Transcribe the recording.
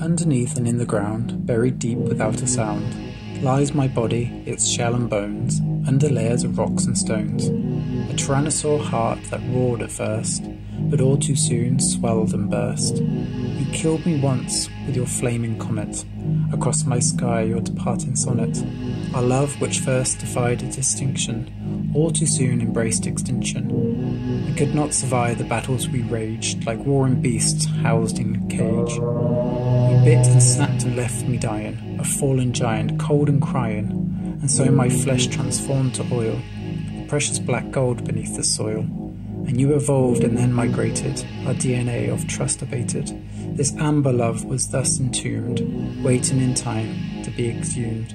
Underneath and in the ground, buried deep without a sound, lies my body, its shell and bones, under layers of rocks and stones. A tyrannosaur heart that roared at first, but all too soon swelled and burst. You killed me once with your flaming comet, across my sky your departing sonnet. Our love, which first defied a distinction, all too soon embraced extinction, and could not survive the battles we raged, like roaring beasts housed in a cage. You bit and snapped and left me dying, a fallen giant, cold and crying, and so my flesh transformed to oil, The precious black gold beneath the soil. And you evolved and then migrated, our DNA of trust abated. This amber love was thus entombed, waiting in time to be exhumed.